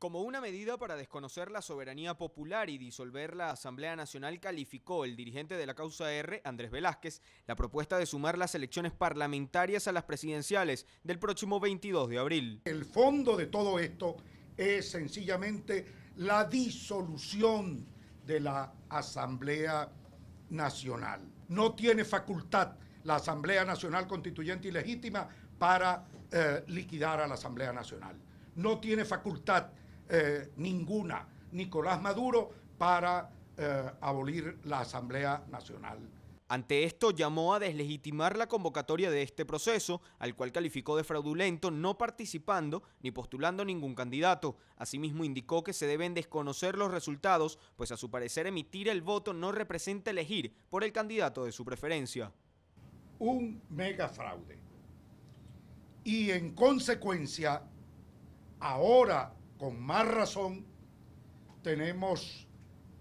Como una medida para desconocer la soberanía popular y disolver la Asamblea Nacional, calificó el dirigente de la causa R, Andrés Velázquez, la propuesta de sumar las elecciones parlamentarias a las presidenciales del próximo 22 de abril. El fondo de todo esto es sencillamente la disolución de la Asamblea Nacional. No tiene facultad la Asamblea Nacional Constituyente y Legítima para eh, liquidar a la Asamblea Nacional. No tiene facultad eh, ninguna Nicolás Maduro para eh, abolir la Asamblea Nacional. Ante esto llamó a deslegitimar la convocatoria de este proceso, al cual calificó de fraudulento, no participando ni postulando ningún candidato. Asimismo indicó que se deben desconocer los resultados, pues a su parecer emitir el voto no representa elegir por el candidato de su preferencia. Un mega fraude. Y en consecuencia, ahora con más razón, tenemos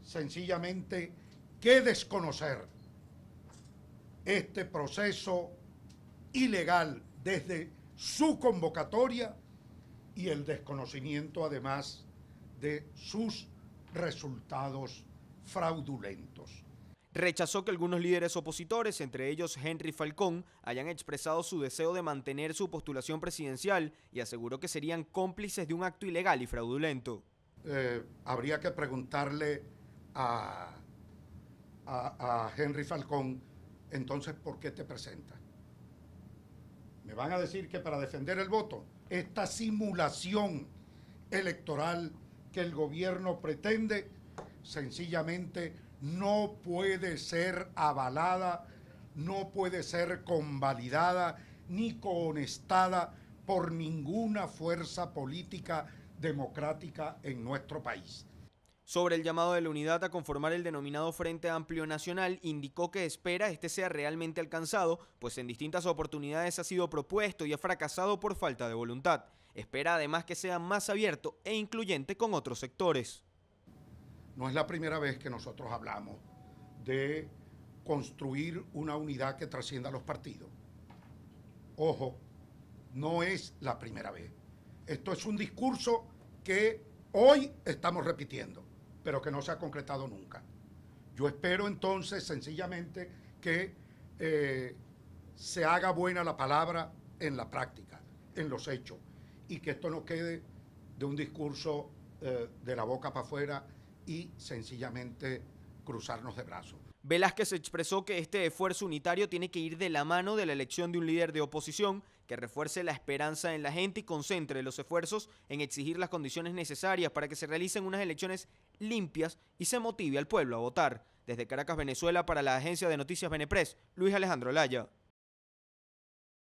sencillamente que desconocer este proceso ilegal desde su convocatoria y el desconocimiento además de sus resultados fraudulentos. Rechazó que algunos líderes opositores, entre ellos Henry Falcón, hayan expresado su deseo de mantener su postulación presidencial y aseguró que serían cómplices de un acto ilegal y fraudulento. Eh, habría que preguntarle a, a, Henry Falcón, entonces, ¿por qué te presenta? Me van a decir que para defender el voto, esta simulación electoral que el gobierno pretende, sencillamente no puede ser avalada, no puede ser convalidada ni cohonestada por ninguna fuerza política democrática en nuestro país. Sobre el llamado de la unidad a conformar el denominado Frente Amplio Nacional, indicó que espera este sea realmente alcanzado, pues en distintas oportunidades ha sido propuesto y ha fracasado por falta de voluntad. Espera además que sea más abierto e incluyente con otros sectores. No es la primera vez que nosotros hablamos de construir una unidad que trascienda los partidos. Ojo, no es la primera vez. Esto es un discurso que hoy estamos repitiendo, pero que no se ha concretado nunca. Yo espero entonces sencillamente que eh, se haga buena la palabra en la práctica, en los hechos, y que esto no quede de un discurso eh, de la boca para afuera y sencillamente cruzarnos de brazos. Velázquez expresó que este esfuerzo unitario tiene que ir de la mano de la elección de un líder de oposición que refuerce la esperanza en la gente y concentre los esfuerzos en exigir las condiciones necesarias para que se realicen unas elecciones limpias y se motive al pueblo a votar. Desde Caracas, Venezuela, para la agencia de noticias Benepress, Luis Alejandro Laya.